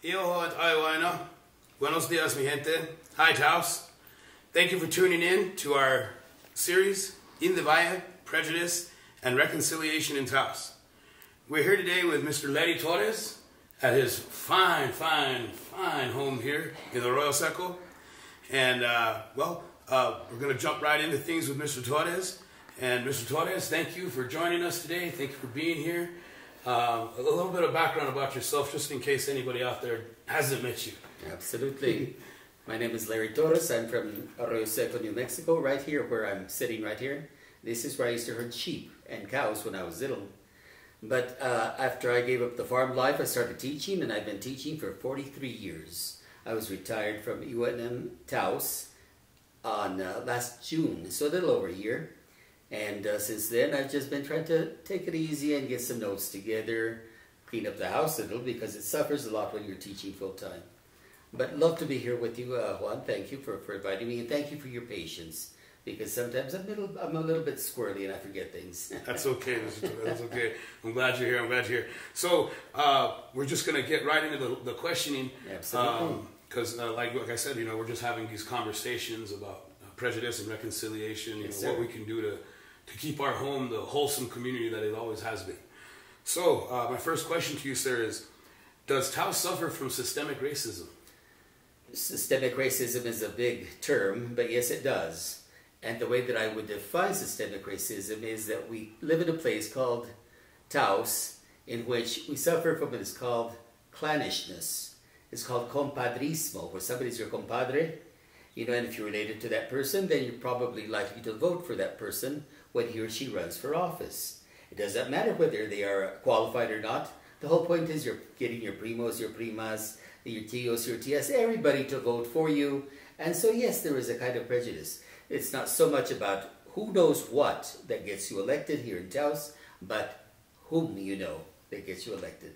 At Iwana. Buenos dias, mi gente. Hi, Taos. Thank you for tuning in to our series, In the Valle, Prejudice, and Reconciliation in Taos. We're here today with Mr. Larry Torres at his fine, fine, fine home here in the Arroyo Seco. And, uh, well, uh, we're going to jump right into things with Mr. Torres. And Mr. Torres, thank you for joining us today. Thank you for being here. Um, a little bit of background about yourself, just in case anybody out there hasn't met you. Absolutely. My name is Larry Torres. I'm from Arroyo Seco, New Mexico, right here where I'm sitting right here. This is where I used to herd sheep and cows when I was little. But uh, after I gave up the farm life, I started teaching, and I've been teaching for 43 years. I was retired from UNM Taos on uh, last June, so a little over a year. And uh, since then, I've just been trying to take it easy and get some notes together, clean up the house a little because it suffers a lot when you're teaching full time. But love to be here with you, uh, Juan. Thank you for, for inviting me, and thank you for your patience because sometimes I'm a little, I'm a little bit squirrely and I forget things. That's okay. That's okay. I'm glad you're here. I'm glad you're here. So uh, we're just gonna get right into the, the questioning. Absolutely. Because, uh, like, like I said, you know, we're just having these conversations about uh, prejudice and reconciliation. You Yes, know, what we can do to to keep our home the wholesome community that it always has been. So, uh, my first question to you, sir, is: Does Taos suffer from systemic racism? Systemic racism is a big term, but yes, it does. And the way that I would define systemic racism is that we live in a place called Taos, in which we suffer from what is called clannishness. It's called compadrismo, where somebody's your compadre, you know, and if you're related to that person, then you're probably likely to vote for that person when he or she runs for office. It doesn't matter whether they are qualified or not. The whole point is you're getting your primos, your primas, your tios, your tias, everybody to vote for you. And so, yes, there is a kind of prejudice. It's not so much about who knows what that gets you elected here in Taos, but whom you know that gets you elected.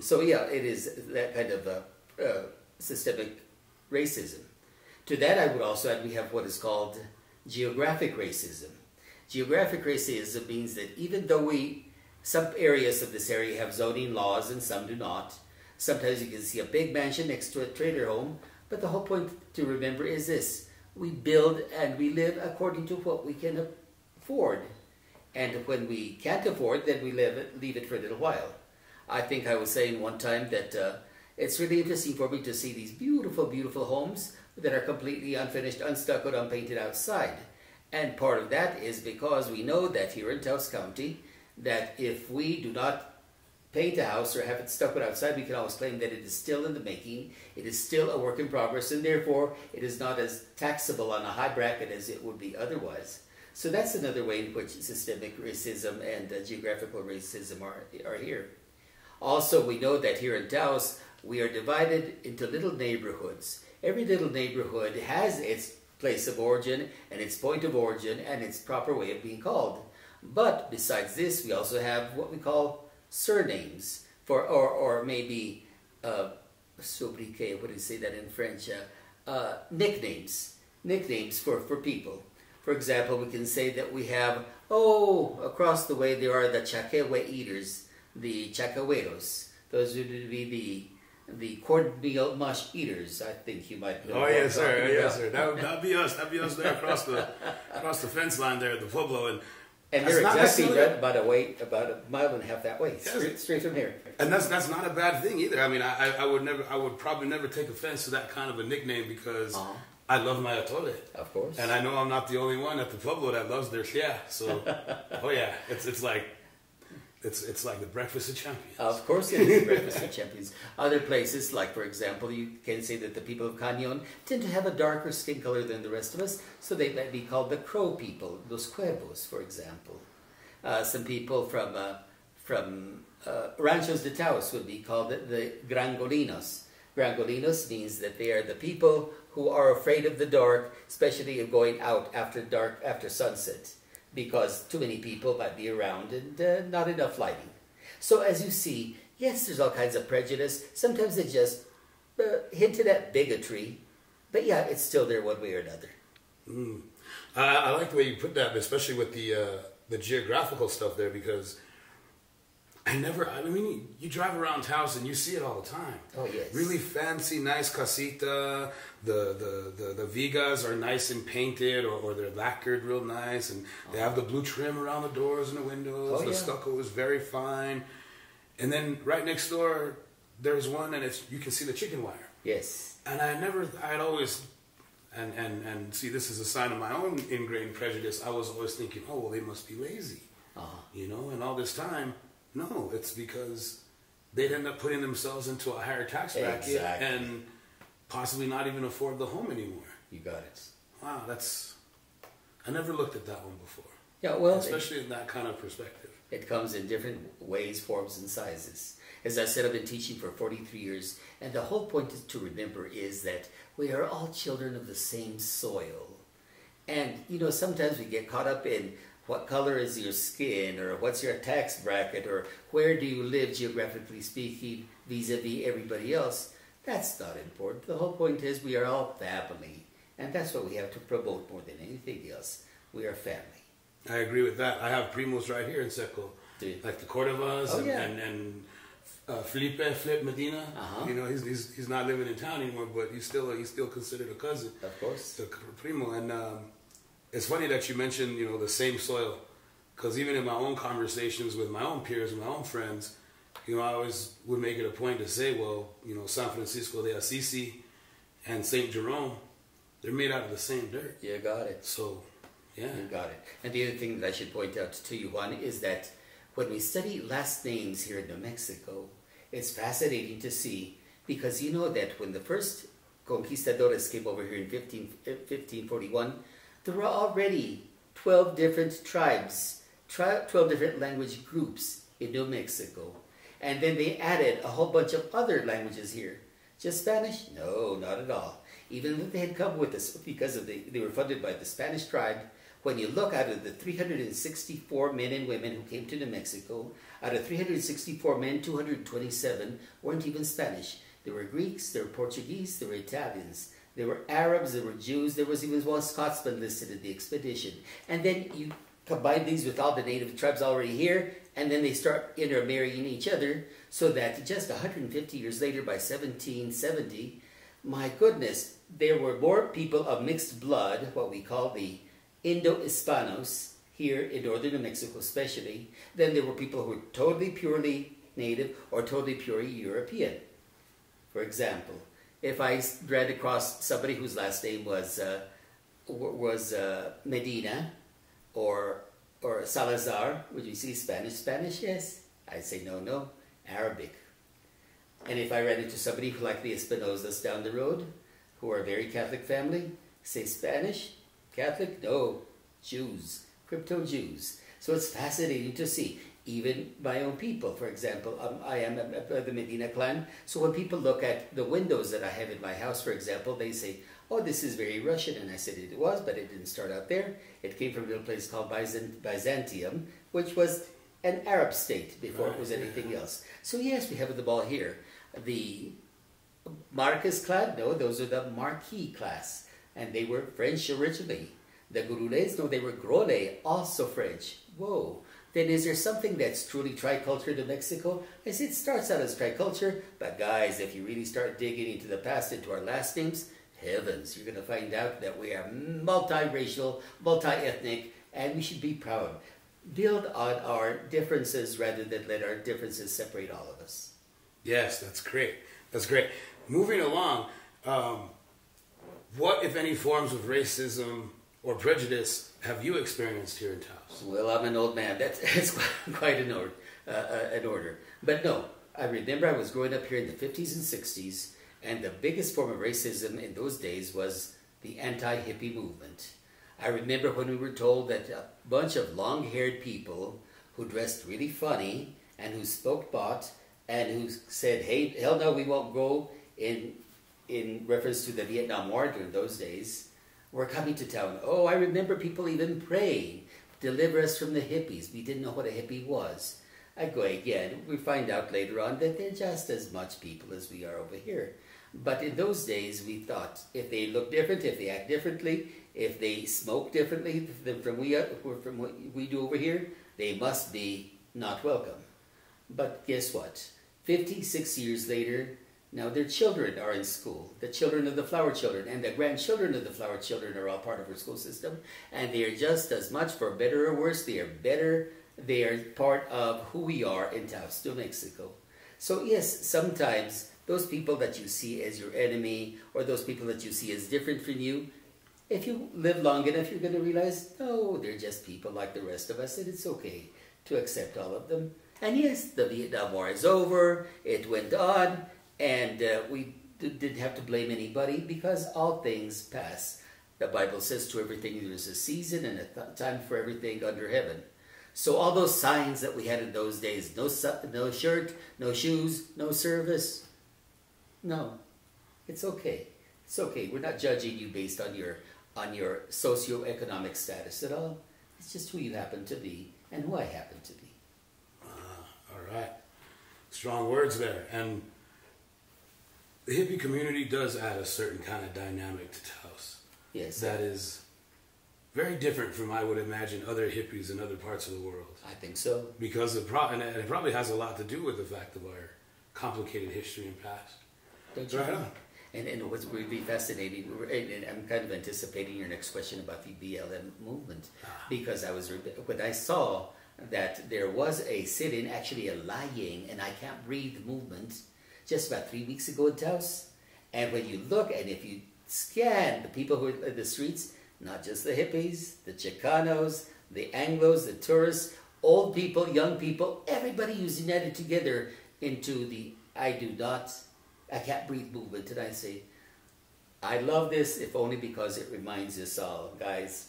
So, yeah, it is that kind of uh, systemic racism. To that, I would also add we have what is called geographic racism. Geographic racism means that even though we, some areas of this area have zoning laws and some do not, sometimes you can see a big mansion next to a trader home, but the whole point to remember is this we build and we live according to what we can afford. And when we can't afford, then we live it, leave it for a little while. I think I was saying one time that uh, it's really interesting for me to see these beautiful, beautiful homes that are completely unfinished, unstuccoed, unpainted outside. And part of that is because we know that here in Taos County, that if we do not paint a house or have it stuck with outside, we can always claim that it is still in the making, it is still a work in progress, and therefore it is not as taxable on a high bracket as it would be otherwise. So that's another way in which systemic racism and uh, geographical racism are, are here. Also, we know that here in Taos, we are divided into little neighborhoods. Every little neighborhood has its place of origin and its point of origin and its proper way of being called. But besides this, we also have what we call surnames for, or, or maybe, uh, sobriquet, what do you say that in French? Uh, uh, nicknames. Nicknames for, for people. For example, we can say that we have, oh, across the way there are the chaquehue eaters, the chacahueros. Those would be the the cornmeal mush eaters. I think you might know. Oh yes, sir. talking Yes, sir. That would that'd be us. That'd be us there across the across the fence line there at the Pueblo, and And they're not exactly right about a way, about a mile and a half that way, Yes. straight, straight from here. and that's that's not a bad thing either. I mean, I, I- I would never, I would probably never take offense to that kind of a nickname because Uh-huh. I love my atole, Of course. and I know I'm not the only one at the Pueblo that loves their yeah. So, oh yeah, it's it's like it's it's like the breakfast of champions. Of course, it is the breakfast of champions. Other places, like for example, you can say that the people of Canyon tend to have a darker skin color than the rest of us, so they might be called the Crow people, los Cuervos, for example. Uh, some people from uh, from uh, Ranchos de Taos would be called the, the Grangolinos. Grangolinos means that they are the people who are afraid of the dark, especially of going out after dark, after sunset, because too many people might be around and uh, not enough lighting. So as you see, yes, there's all kinds of prejudice. Sometimes it just uh, hinted at bigotry, but yeah, it's still there one way or another. Mm. I, I like the way you put that, especially with the uh, the geographical stuff there, because I never. I mean, you drive around Taos and you see it all the time. Oh, yes. Really fancy, nice casita. The the the, the vigas are nice and painted, or, or they're lacquered real nice, and they have the blue trim around the doors and the windows. Oh, the yeah. stucco is very fine. And then right next door, there's one, and it's you can see the chicken wire. Yes. And I never, I'd always, and and and see, this is a sign of my own ingrained prejudice. I was always thinking, oh well, they must be lazy Uh-huh. you know, and all this time, no, it's because they'd end up putting themselves into a higher tax bracket Exactly. and possibly not even afford the home anymore. You got it. Wow, that's I never looked at that one before, Yeah, well, it, especially in that kind of perspective. it comes in different ways, forms, and sizes. As I said, I've been teaching for 43 years, and the whole point is to remember is that we are all children of the same soil. And, you know, sometimes we get caught up in what color is your skin, or what's your tax bracket, or where do you live geographically speaking vis a vis everybody else. That's not important. The whole point is we are all family. And that's what we have to promote more than anything else. We are family. I agree with that. I have primos right here in Seco, like the Cordovas Oh, and, yeah. and, and uh, Felipe Flip Medina. Uh-huh. You know, he's, he's he's not living in town anymore, but he's still he's still considered a cousin. Of course. to primo and um, it's funny that you mentioned you know the same soil because even in my own conversations with my own peers and my own friends you know i always would make it a point to say well you know san francisco de assisi and st jerome they're made out of the same dirt You got it. so yeah You got it. And the other thing that I should point out to you, Juan, is that when we study last names here in New Mexico, it's fascinating to see because you know that when the first conquistadores came over here in 15, eh, 1541, there were already 12 different tribes, 12 different language groups in New Mexico. And then they added a whole bunch of other languages here. Just Spanish? No, not at all. Even though they had come with us because of the, they were funded by the Spanish tribe. When you look out of the 364 men and women who came to New Mexico, out of 364 men, 227 weren't even Spanish. There were Greeks, there were Portuguese, there were Italians, there were Arabs, there were Jews, there was even one Scotsman listed in the expedition. And then you combine these with all the native tribes already here, and then they start intermarrying each other, so that just 150 years later, by 1770, my goodness, there were more people of mixed blood, what we call the Indo-Hispanos, here in northern New Mexico especially, than there were people who were totally purely native or totally purely European. For example, if I read across somebody whose last name was uh, was uh, Medina or or Salazar, would you see Spanish? Spanish, yes. I'd say no, no, Arabic. And if I ran into somebody who like the Espinosas down the road, who are a very Catholic family, say Spanish, Catholic, no, Jews, crypto Jews. So it's fascinating to see. Even my own people, for example, um, I am a, a, the Medina clan. So when people look at the windows that I have in my house, for example, they say, "Oh, this is very Russian," and I said it was, but it didn't start out there. It came from a little place called Byzant- Byzantium, which was an Arab state before it was Right, anything else. So yes, we have the ball here. The Marcus clan, no, those are the Marquis class, and they were French originally. The Gurules, no, they were Grole, also French. Whoa. Then is there something that's truly triculture to Mexico? I say it starts out as triculture, but guys, if you really start digging into the past, into our last names, heavens, you're going to find out that we are multiracial, multi-ethnic, and we should be proud. Build on our differences rather than let our differences separate all of us. Yes, that's great. That's great. Moving along, um, what, if any, forms of racism or prejudice have you experienced here in Taos? Well, I'm an old man. That's, that's quite an order, uh, uh, an order. But no, I remember I was growing up here in the 50s and 60s, and the biggest form of racism in those days was the anti-hippie movement. I remember when we were told that a bunch of long-haired people who dressed really funny and who spoke bot and who said, "Hey, hell no, we won't go," in in reference to the Vietnam War during those days, were coming to town. Oh, I remember people even praying, "Deliver us from the hippies." We didn't know what a hippie was. I go again. We find out later on that they're just as much people as we are over here. But in those days, we thought if they look different, if they act differently, if they smoke differently than from we uh, from what we do over here, they must be not welcome. But guess what? 56 years later, now their children are in school. The children of the flower children and the grandchildren of the flower children are all part of our school system. And they are just as much, for better or worse, they are better. They are part of who we are in Taos, New Mexico. So, yes, sometimes those people that you see as your enemy or those people that you see as different from you, if you live long enough, you're going to realize, no, they're just people like the rest of us, and it's okay to accept all of them. And yes, the Vietnam War is over, it went on, and uh, we didn't have to blame anybody because all things pass. The Bible says to everything there's a season and a time for everything under heaven. So all those signs that we had in those days, no, no shirt, no shoes, no service, no, it's okay. It's okay. We're not judging you based on your on your socioeconomic status at all. It's just who you happen to be and who I happen to be. Uh, all right. Strong words there. And the hippie community does add a certain kind of dynamic to Taos. Yes. That is very different from I would imagine other hippies in other parts of the world. I think so. Because it, pro- and it probably has a lot to do with the fact of our complicated history and past. Don't you Right on. And, and would be fascinating, and and I'm kind of anticipating your next question about the BLM movement, ah. because I was when I saw that there was a sit-in, actually a lying, and I can't breathe the movement, just about three weeks ago in Taos. And when you look, and if you scan the people who are in the streets, not just the hippies, the Chicanos, the Anglos, the tourists, old people, young people, everybody who's united together into the I do not, I can't breathe movement. And I say, I love this if only because it reminds us all, guys,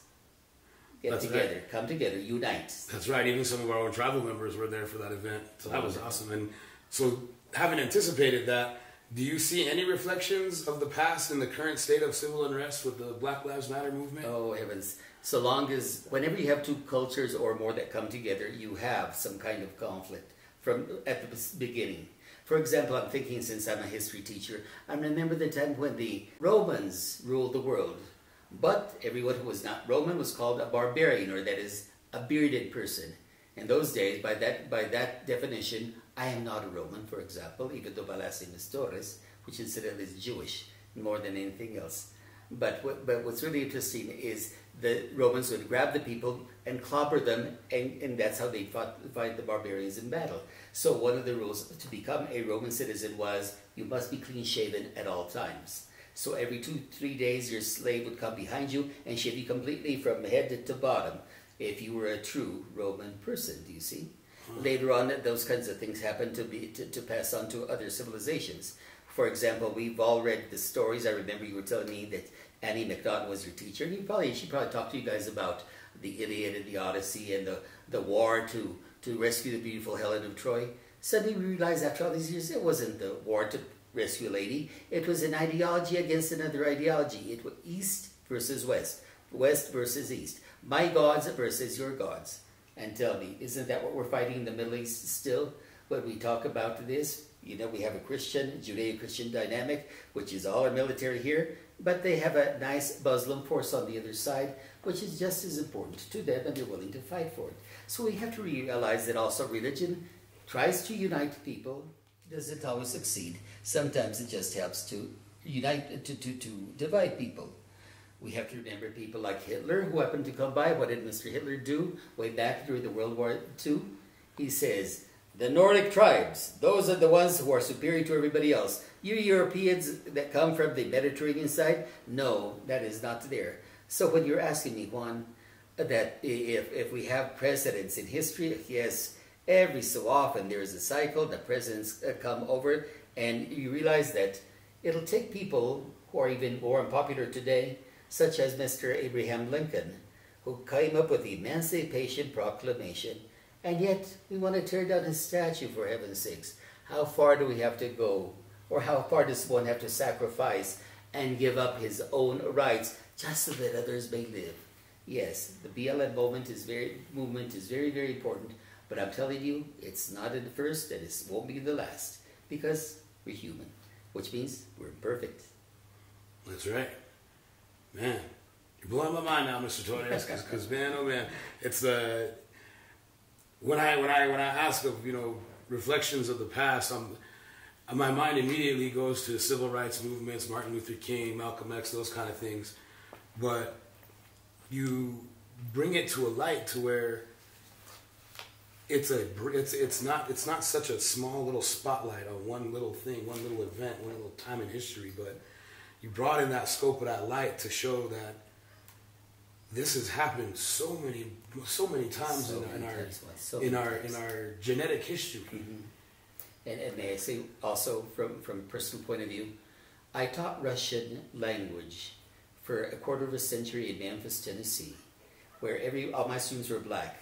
get That's together, come together, unite. That's right. Even some of our own travel members were there for that event. So that was awesome. And so, having anticipated that, do you see any reflections of the past in the current state of civil unrest with the Black Lives Matter movement? Oh heavens! So long as whenever you have two cultures or more that come together, you have some kind of conflict from at the beginning. For example, I'm thinking since I'm a history teacher, I remember the time when the Romans ruled the world, but everyone who was not Roman was called a barbarian, or that is a bearded person. In those days, by that by that definition, I am not a Roman, for example, even though Balasim Torres, which incidentally is Jewish more than anything else. But what, but what's really interesting is the Romans would grab the people and clobber them, and, and that's how they fought fight the barbarians in battle. So one of the rules to become a Roman citizen was you must be clean shaven at all times. So every two three days, your slave would come behind you and shave you completely from head to bottom. If you were a true Roman person, do you see? Later on, those kinds of things happen to be to, to pass on to other civilizations. For example, we've all read the stories. I remember you were telling me that Annie McNaughton was your teacher, and you probably she probably talked to you guys about the Iliad and the Odyssey and the, the war to to rescue the beautiful Helen of Troy. Suddenly, we realized after all these years, it wasn't the war to rescue a lady. It was an ideology against another ideology. It was East versus West, West versus East. My gods versus your gods. And tell me, isn't that what we're fighting in the Middle East still? When we talk about this, you know, we have a Christian, Judeo-Christian dynamic, which is all our military here, but they have a nice Muslim force on the other side, which is just as important to them, and they're willing to fight for it. So we have to realize that also religion tries to unite people. Does it always succeed. Sometimes it just helps to unite, to, to, to divide people. We have to remember people like Hitler who happened to come by. What did Mr. Hitler do way back during the World War II? He says, the Nordic tribes, those are the ones who are superior to everybody else. You Europeans that come from the Mediterranean side, no, that is not there. So when you're asking me, Juan, that if, if we have presidents in history, yes, every so often there is a cycle, the presidents uh, come over, and you realize that it'll take people who are even more unpopular today, such as Mr. Abraham Lincoln, who came up with the Emancipation Proclamation, and yet we want to tear down his statue for heaven's sakes. How far do we have to go? Or how far does one have to sacrifice and give up his own rights just so that others may live? Yes, the BLM movement is very movement is very, very important, but I'm telling you, it's not the first and it won't be the last. Because we're human, which means we're imperfect. That's right. Man, you're blowing my mind now, Mr. Torres, because man, oh man, it's the when I when I when I ask of you know reflections of the past, I'm, my mind immediately goes to civil rights movements, Martin Luther King, Malcolm X, those kind of things. But you bring it to a light to where it's a it's it's not it's not such a small little spotlight on one little thing, one little event, one little time in history, but you brought in that scope of that light to show that this has happened so many so many times so in, many in, our so in our times. in our genetic history. Mm-hmm. And, and may I say also from from a personal point of view, I taught Russian language for a quarter of a century in Memphis, Tennessee, where every all my students were black.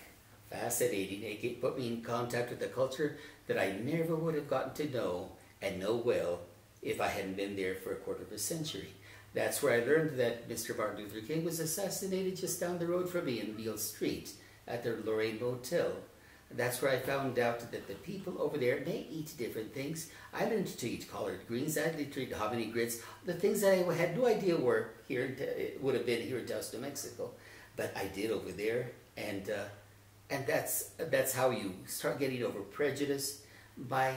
Fascinating. It put me in contact with a culture that I never would have gotten to know and know well if I hadn't been there for a quarter of a century. That's where I learned that Mr. Martin Luther King was assassinated just down the road from me in Beale Street at the Lorraine Motel. That's where I found out that the people over there, they eat different things. I learned to eat collard greens. I learned to eat hominy grits. The things that I had no idea were here, would have been here in Taos, New Mexico. But I did over there. And, uh, and that's, that's how you start getting over prejudice by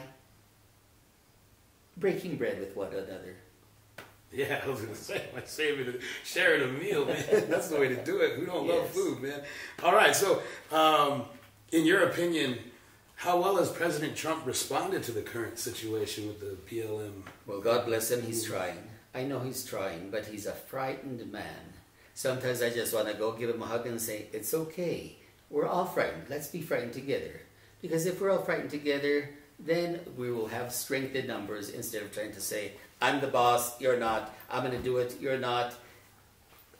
breaking bread with one another. Yeah, I was gonna say, like saving, sharing a meal, man. That's the way to do it. Who don't yes. love food, man? All right, so um, in your opinion, how well has President Trump responded to the current situation with the BLM? Well, God bless him. He's trying. I know he's trying, but he's a frightened man. Sometimes I just want to go give him a hug and say, "It's okay. We're all frightened. Let's be frightened together." Because if we're all frightened together, then we will have strength in numbers instead of trying to say, I'm the boss, you're not, I'm going to do it, you're not.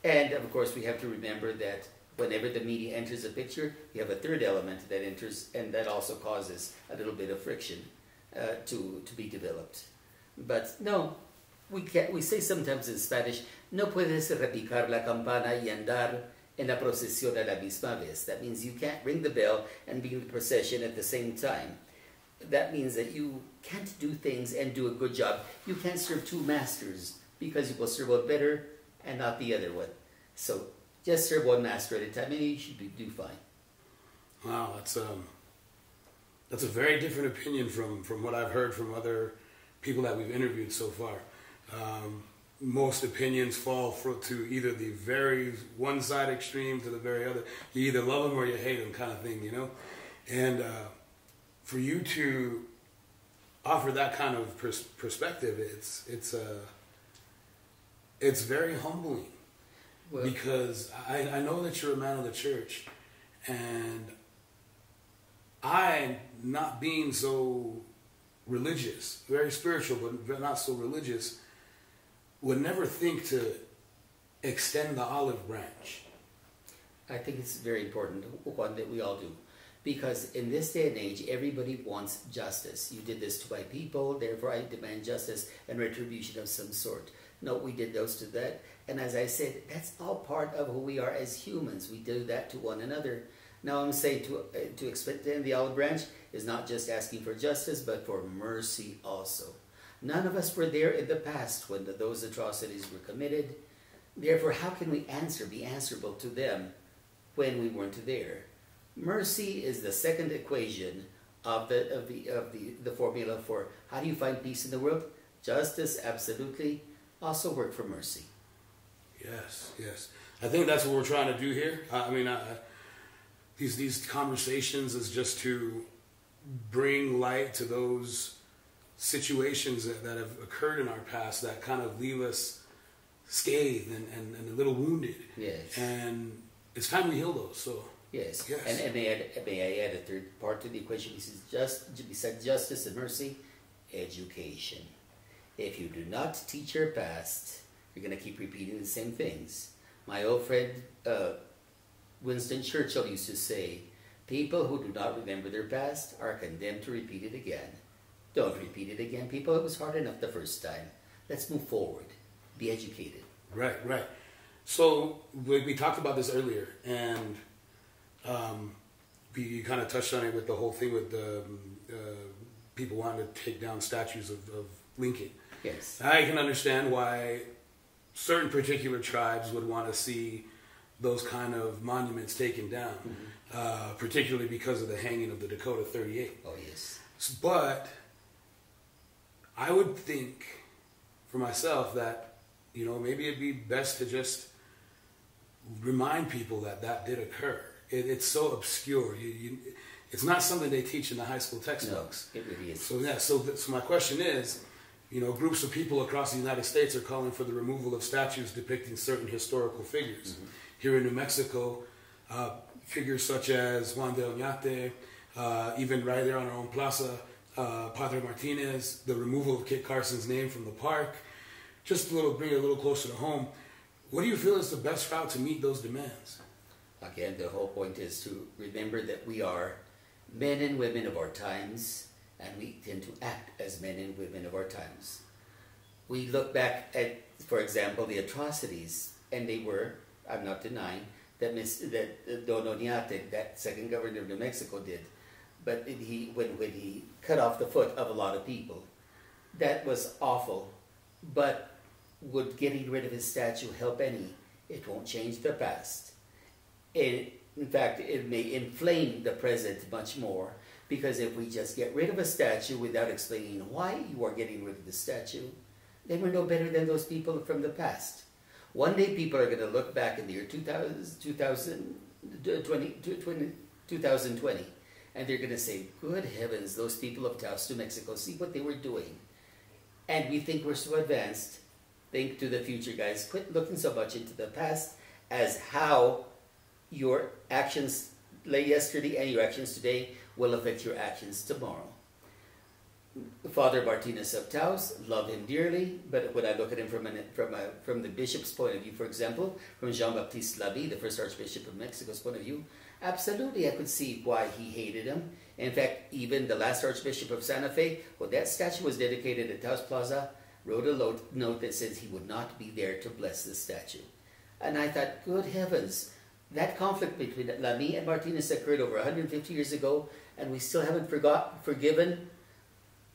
And of course, we have to remember that whenever the media enters the picture, you have a third element that enters, and that also causes a little bit of friction uh, to, to be developed. But no, we, can, we say sometimes in Spanish, no puedes repicar la campana y andar en la procesión a la misma vez. That means you can't ring the bell and be in the procession at the same time that means that you can't do things and do a good job. You can't serve two masters because you will serve one better and not the other one. So just serve one master at a time and you should do fine. Wow, that's um, that's a very different opinion from, from what I've heard from other people that we've interviewed so far. Um, most opinions fall for, to either the very one side extreme to the very other. You either love them or you hate them, kind of thing, you know. And uh, for you to offer that kind of pers- perspective, it's it's a uh, it's very humbling well, because I, I know that you're a man of the church, and I not being so religious, very spiritual, but not so religious, would never think to extend the olive branch. I think it's very important, one that we all do. Because in this day and age, everybody wants justice. You did this to my people, therefore I demand justice and retribution of some sort. No, we did those to that. And as I said, that's all part of who we are as humans. We do that to one another. Now I'm saying to, uh, to extend the olive branch is not just asking for justice, but for mercy also. None of us were there in the past when the, those atrocities were committed. Therefore, how can we answer, be answerable to them when we weren't there? Mercy is the second equation of the of the of the, the formula for how do you find peace in the world? Justice, absolutely. Also work for mercy. Yes, yes. I think that's what we're trying to do here. I mean, I, these these conversations is just to bring light to those situations that, that have occurred in our past that kind of leave us scathed and, and, and a little wounded. Yes. And it's time we heal those. So Yes. yes. And, and may, I add, may I add a third part to the equation? This is just besides justice and mercy, education. If you do not teach your past, you're going to keep repeating the same things. My old friend uh, Winston Churchill used to say, People who do not remember their past are condemned to repeat it again. Don't repeat it again, people. It was hard enough the first time. Let's move forward. Be educated. Right, right. So we, we talked about this earlier, and um, you kind of touched on it with the whole thing with the um, uh, people wanting to take down statues of, of Lincoln. Yes. I can understand why certain particular tribes would want to see those kind of monuments taken down, mm-hmm. uh, particularly because of the hanging of the Dakota 38. Oh, yes. But I would think for myself that, you know, maybe it'd be best to just remind people that that did occur. It, it's so obscure. You, you, it's not something they teach in the high school No, textbooks. it really is. So yeah, so, th- so my question is, you know, groups of people across the United States are calling for the removal of statues depicting certain historical figures. Here in New Mexico, uh, figures such as Juan de Oñate, uh, even right there on our own plaza, uh, Padre Martinez, the removal of Kit Carson's name from the park, just a little, bring it a little closer to home. What do you feel is the best route to meet those demands? Again, the whole point is to remember that we are men and women of our times, and we tend to act as men and women of our times. We look back at, for example, the atrocities, and they were, I'm not denying, that, Miss, that Don Oñate, that second governor of New Mexico, did. But he, when, when he cut off the foot of a lot of people, that was awful. But would getting rid of his statue help any? It won't change the past. It, in fact, it may inflame the present much more because if we just get rid of a statue without explaining why you are getting rid of the statue, then we're no better than those people from the past. One day people are going to look back in the year 2000, 2020, 2020, 2020 and they're going to say, Good heavens, those people of Taos, New Mexico, see what they were doing. And we think we're so advanced. Think to the future, guys. Quit looking so much into the past as how your actions lay yesterday and your actions today will affect your actions tomorrow. Father Martinez of Taos, love him dearly, but when I look at him from, an, from, a, from the bishop's point of view, for example, from Jean Baptiste Lamy, the first Archbishop of Mexico's point of view, absolutely I could see why he hated him. In fact, even the last Archbishop of Santa Fe, when that statue was dedicated at Taos Plaza, wrote a note that says he would not be there to bless the statue. And I thought, good heavens, that conflict between Lamy and Martinez occurred over 150 years ago, and we still haven't forgot, forgiven.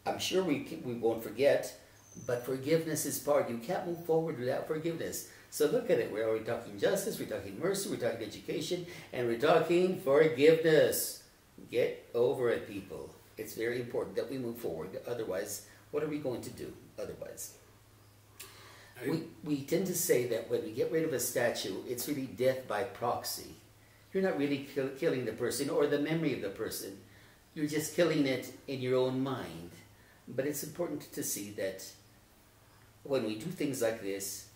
I'm sure we, we won't forget, but forgiveness is part. You can't move forward without forgiveness. So look at it. We're already talking justice, we're talking mercy, we're talking education, and we're talking forgiveness. Get over it, people. It's very important that we move forward. Otherwise, what are we going to do otherwise? We, we tend to say that when we get rid of a statue, it's really death by proxy. You're not really kill, killing the person or the memory of the person. You're just killing it in your own mind. But it's important to see that when we do things like this,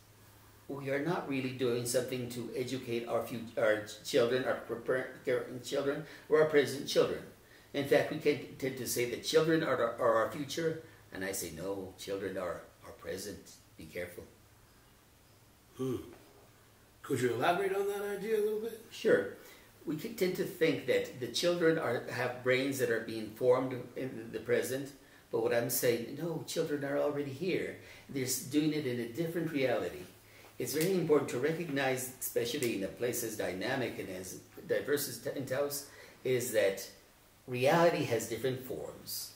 we are not really doing something to educate our future, our children, our current children, or our present children. In fact, we can tend to say that children are, are our future, and I say no, children are our present. Be careful. Hmm. Could you elaborate on that idea a little bit? Sure. We tend to think that the children are have brains that are being formed in the present, but what I'm saying, no, children are already here. They're doing it in a different reality. It's very important to recognize, especially in a place as dynamic and as diverse as Taos, is that reality has different forms.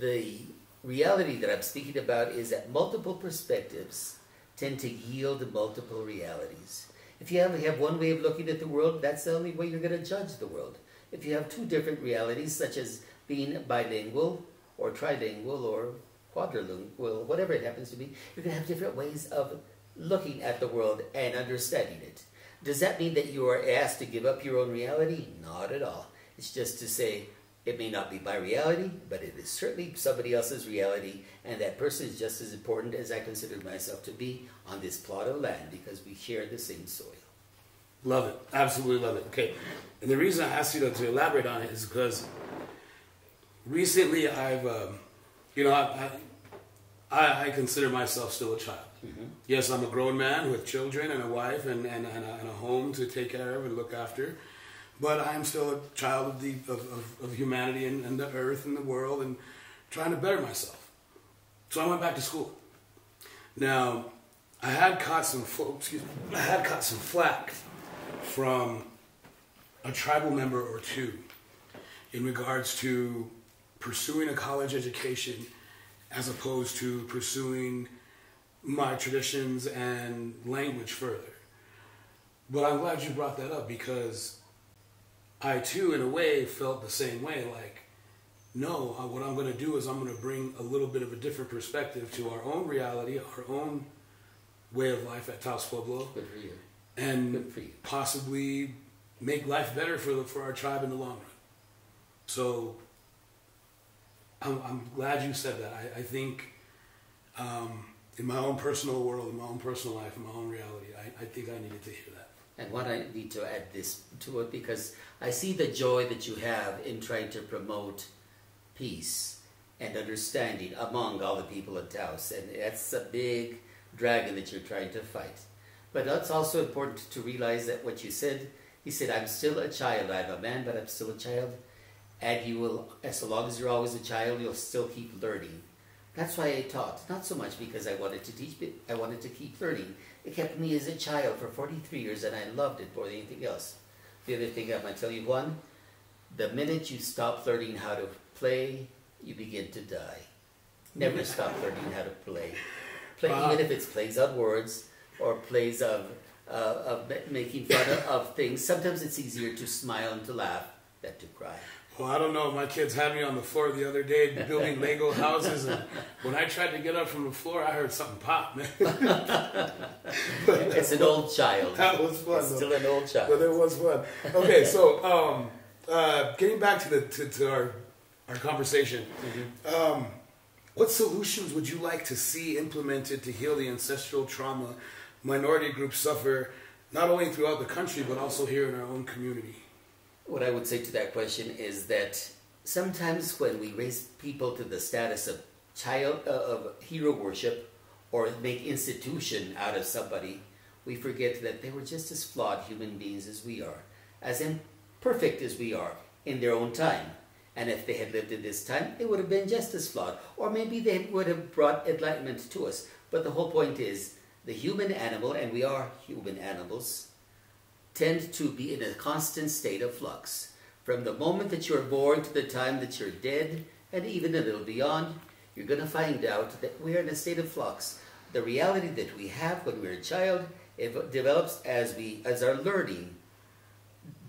The reality that I'm speaking about is that multiple perspectives tend to yield multiple realities. If you only have one way of looking at the world, that's the only way you're going to judge the world. If you have two different realities, such as being bilingual or trilingual or quadrilingual, whatever it happens to be, you're going to have different ways of looking at the world and understanding it. Does that mean that you are asked to give up your own reality? Not at all. It's just to say it may not be my reality, but it is certainly somebody else's reality, and that person is just as important as I consider myself to be on this plot of land because we share the same soil. Love it. Absolutely love it. Okay. And the reason I asked you to, to elaborate on it is because recently I've, um, you know, I, I, I consider myself still a child. Yes, I'm a grown man with children and a wife and, and, and, a, and a home to take care of and look after. But I am still a child of, the, of, of, of humanity and, and the earth and the world and trying to better myself. So I went back to school. Now, I had caught some excuse me, I had caught some flack from a tribal member or two in regards to pursuing a college education as opposed to pursuing my traditions and language further. But I'm glad you brought that up because I too, in a way, felt the same way. Like, no, uh, what I'm going to do is I'm going to bring a little bit of a different perspective to our own reality, our own way of life at Taos Pueblo, Good for you. and Good for you. possibly make life better for the, for our tribe in the long run. So I'm, I'm glad you said that. I, I think um, in my own personal world, in my own personal life, in my own reality, I, I think I needed to hear that. And what I need to add this to it because I see the joy that you have in trying to promote peace and understanding among all the people in Taos, and that's a big dragon that you're trying to fight. But that's also important to realize that what you said, he said, I'm still a child. I'm a man, but I'm still a child. And you will, as long as you're always a child, you'll still keep learning. That's why I taught. Not so much because I wanted to teach, but I wanted to keep learning. It kept me as a child for 43 years, and I loved it more than anything else. The other thing um, I'm going to tell you one the minute you stop learning how to play, you begin to die. Never mm-hmm. stop learning how to play. Play, Wow. Ah. even if it's plays on words or plays of, uh, of making fun of, of things. Sometimes it's easier to smile and to laugh than to cry. Well, I don't know. My kids had me on the floor the other day building Lego houses, and when I tried to get up from the floor, I heard something pop, man. It's an old child. That was fun. Still an old child. But it was fun. Okay, so um, uh, getting back to the to, to our our conversation, um, what solutions would you like to see implemented to heal the ancestral trauma minority groups suffer, not only throughout the country but also here in our own community? What I would say to that question is that sometimes when we raise people to the status of child uh, of hero worship or make institution out of somebody, we forget that they were just as flawed human beings as we are, as imperfect as we are in their own time. And if they had lived in this time, they would have been just as flawed. Or maybe they would have brought enlightenment to us. But the whole point is the human animal, and we are human animals, tend to be in a constant state of flux. From the moment that you're born to the time that you're dead, and even a little beyond, you're going to find out that we're in a state of flux. The reality that we have when we're a child it develops as we as our learning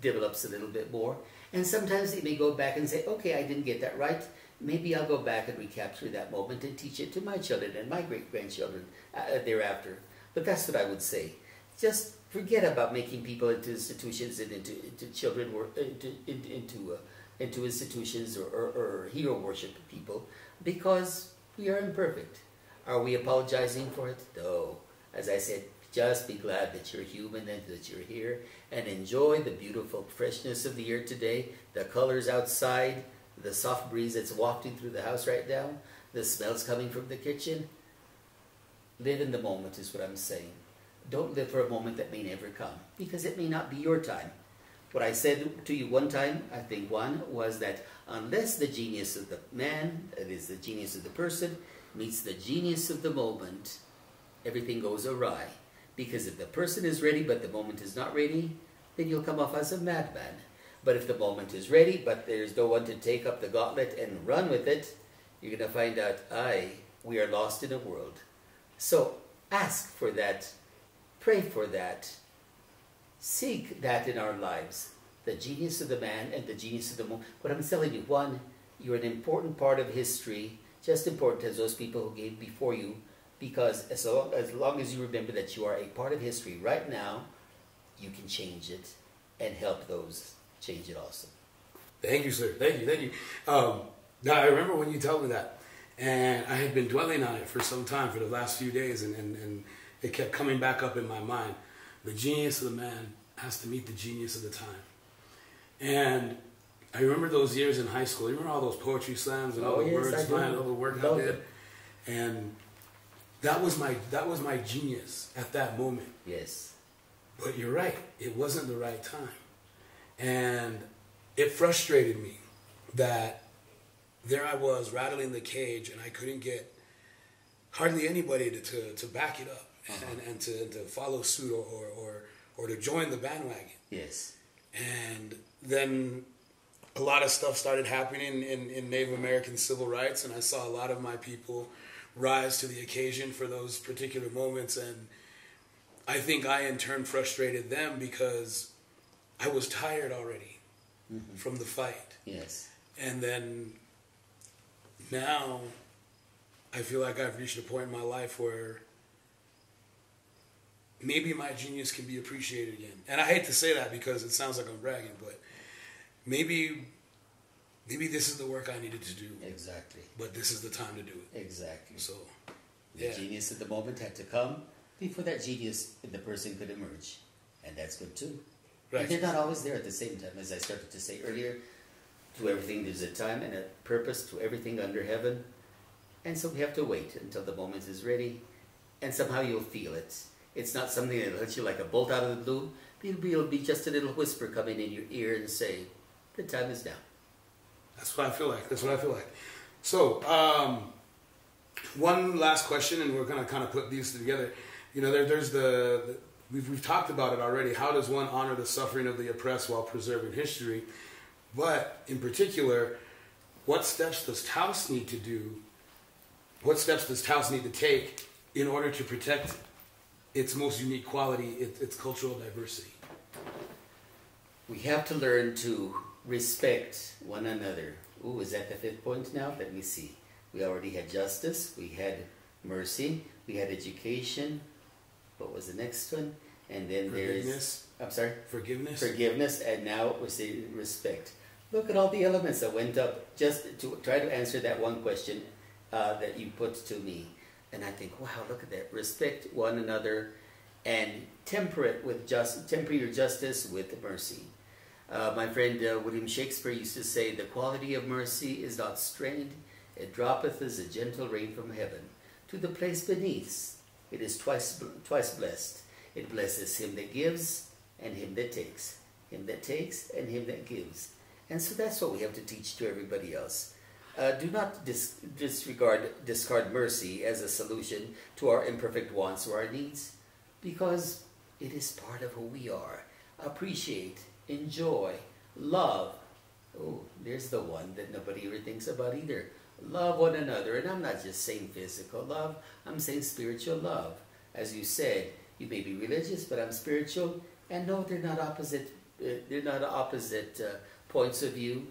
develops a little bit more. And sometimes they may go back and say, okay, I didn't get that right. Maybe I'll go back and recapture that moment and teach it to my children and my great grandchildren uh, thereafter. But that's what I would say. Just forget about making people into institutions and into, into children or into into uh, into institutions or, or, or hero worship people because we are imperfect. Are we apologizing for it? No. As I said, just be glad that you're human and that you're here and enjoy the beautiful freshness of the air today, the colors outside, the soft breeze that's wafting through the house right now, the smells coming from the kitchen. Live in the moment is what I'm saying. Don't live for a moment that may never come because it may not be your time. What I said to you one time, I think one, was that unless the genius of the man, that is the genius of the person, meets the genius of the moment, everything goes awry. Because if the person is ready but the moment is not ready, then you'll come off as a madman. But if the moment is ready but there's no one to take up the gauntlet and run with it, you're going to find out, aye, we are lost in a world. So ask for that, pray for that, seek that in our lives. The genius of the man and the genius of the moment. But I'm telling you, one, you're an important part of history, just important as those people who came before you, because as long, as long as you remember that you are a part of history right now, you can change it and help those change it also. Thank you, sir. Thank you. Thank you. Um, now, I remember when you told me that, and I had been dwelling on it for some time, for the last few days, and, and, and it kept coming back up in my mind. The genius of the man has to meet the genius of the time. And I remember those years in high school. You remember all those poetry slams and all Oh, the yes, words flying, all the work I did. it. And that was my that was my genius at that moment. Yes. But you're right, it wasn't the right time. And it frustrated me that there I was rattling the cage and I couldn't get hardly anybody to, to, to back it up Uh-huh. and, and to, to follow suit or, or, or, or to join the bandwagon. Yes. And then a lot of stuff started happening in, in Native American civil rights, and I saw a lot of my people rise to the occasion for those particular moments. And I think I, in turn, frustrated them because I was tired already mm-hmm. from the fight. Yes. And then now I feel like I've reached a point in my life where maybe my genius can be appreciated again. And I hate to say that because it sounds like I'm bragging, but maybe maybe this is the work I needed to do. Exactly. But this is the time to do it. Exactly. So The yeah. genius at the moment had to come before that genius in the person could emerge. And that's good too. Right. And they're not always there at the same time, as I started to say earlier. To everything, there's a time and a purpose to everything under heaven. And so we have to wait until the moment is ready. And somehow you'll feel it. It's not something that hits you like a bolt out of the blue. It'll be, just a little whisper coming in your ear and say, the time is now. That's what I feel like. That's what I feel like. So, um, one last question, and we're gonna kind of put these together. You know, there, there's the, the we've we've talked about it already. How does one honor the suffering of the oppressed while preserving history? But in particular, what steps does Taos need to do? What steps does Taos need to take in order to protect its most unique quality, its, its cultural diversity? We have to learn to respect one another. Ooh, is that the fifth point now? Let me see. We already had justice, we had mercy, we had education. What was the next one? And then there's. Forgiveness, I'm sorry? forgiveness. Forgiveness, and now we say respect. Look at all the elements that went up just to try to answer that one question uh, that you put to me. And I think, wow, look at that. Respect one another and temper it with just temper your justice with mercy. Uh, my friend uh, William Shakespeare used to say, "The quality of mercy is not strained; it droppeth as a gentle rain from heaven to the place beneath. It is twice twice blessed. It blesses him that gives and him that takes, him that takes and him that gives." And so that's what we have to teach to everybody else. Uh, do not dis- disregard discard mercy as a solution to our imperfect wants or our needs, because it is part of who we are. Appreciate, enjoy, love. Oh, there's the one that nobody ever thinks about either. Love one another, and I'm not just saying physical love. I'm saying spiritual love. As you said, you may be religious, but I'm spiritual. And no, they're not opposite. Uh, they're not opposite uh, points of view.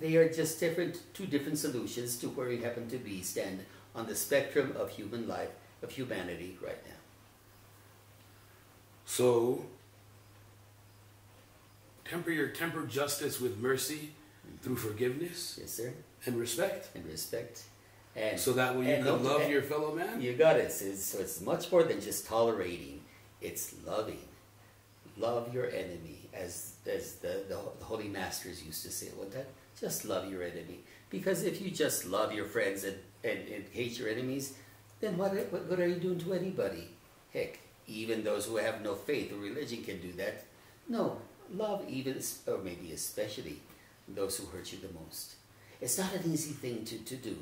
They are just different, two different solutions to where we happen to be, stand on the spectrum of human life, of humanity right now. So, temper your temper justice with mercy mm-hmm. through forgiveness Yes, sir. and respect, And respect. And so that way you can love and- your fellow man. You got it. So it's, so it's much more than just tolerating. It's loving. Love your enemy, as as the, the, the holy masters used to say at one time. Just love your enemy. Because if you just love your friends and, and, and hate your enemies, then what, what good are you doing to anybody? Heck, even those who have no faith or religion can do that. No, love even, or maybe especially, those who hurt you the most. It's not an easy thing to, to do.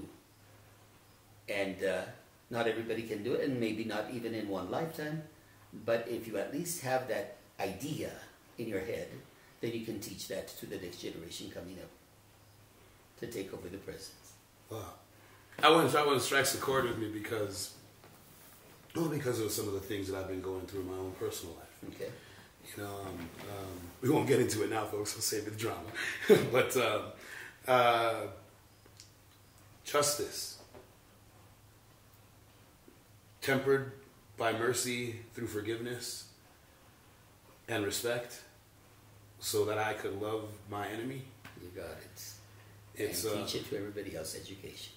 And uh, not everybody can do it, and maybe not even in one lifetime. But if you at least have that idea in your head, then you can teach that to the next generation coming up to take over the present. Wow. That one, that one strikes a chord with me because, well, because of some of the things that I've been going through in my own personal life. Okay? You know, um, um, we won't get into it now, folks. We'll save the drama. but um, uh, justice, tempered by mercy through forgiveness and respect, so that I could love my enemy. You got it. It's and uh, teach it to everybody else education.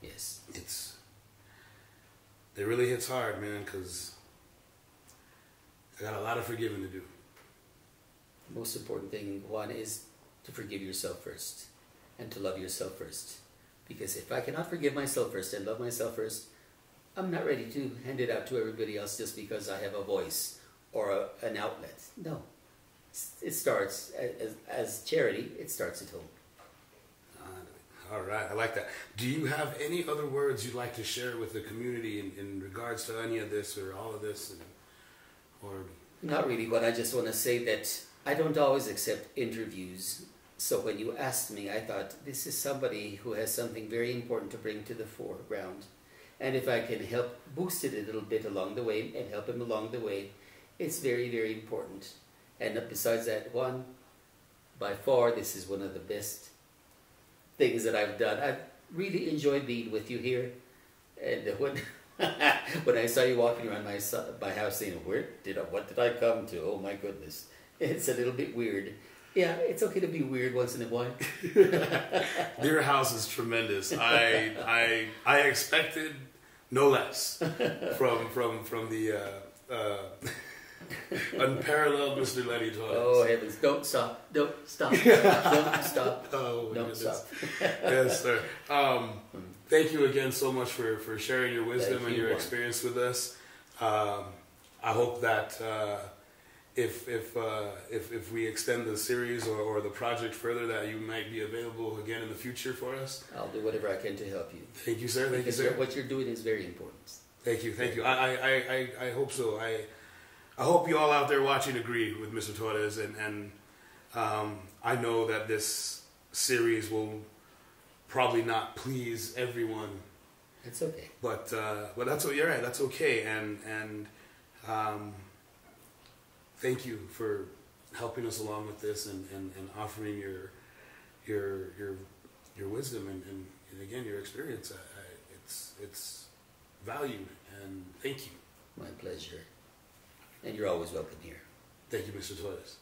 Yes. it's it really hits hard, man, because I got a lot of forgiving to do. Most important thing, one, is to forgive yourself first and to love yourself first. Because if I cannot forgive myself first and love myself first, I'm not ready to hand it out to everybody else just because I have a voice or a, an outlet. No. It starts as, as charity, it starts at home. All right, I like that. Do you have any other words you'd like to share with the community in, in regards to any of this or all of this? And, or Not really, but I just want to say that I don't always accept interviews. So when you asked me, I thought this is somebody who has something very important to bring to the foreground. And if I can help boost it a little bit along the way and help him along the way, it's very, very important. And besides that, one, by far, this is one of the best things that I've done. I've, really enjoyed being with you here. And when when I saw you walking around my my house, saying, "Where did I? What did I come to?" Oh my goodness, it's a little bit weird. Yeah, it's okay to be weird once in a while. Your house is tremendous. I I I expected no less from from from the uh, uh, unparalleled Mr. Larry Torres. Oh heavens! Don't stop! Don't stop! Don't stop! Oh, Don't goodness. stop! yes, sir. Um, thank you again so much for, for sharing your wisdom Thank and you, your experience with us. Um, I hope that uh, if if, uh, if if we extend the series or, or the project further, that you might be available again in the future for us. I'll do whatever I can to help you. Thank you, sir. Thank you, sir. what you're doing is very important. Thank you, thank you. I, I, I, I- I hope so. I, I hope you all out there watching agree with Mr. Torres, and, and um, I know that this series will probably not please everyone, It's okay. but uh, but that's what you're right. That's okay, and and um, thank you for helping us along with this and, and, and offering your your your your wisdom and, and, and again your experience. I, I, it's it's valued, and thank you. My pleasure. And you're always welcome here. Thank you, Mr. Torres.